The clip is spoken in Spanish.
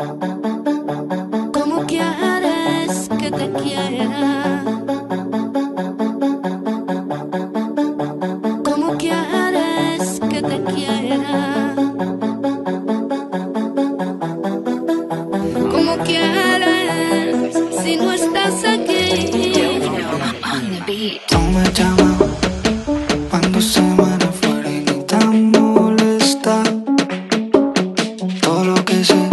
¿Cómo quieres que te quiera? ¿Cómo quieres que te quiera? ¿Cómo quieres si no estás aquí? On the beat. Llama cuando se van afuera y ni tan molesta todo lo que sé.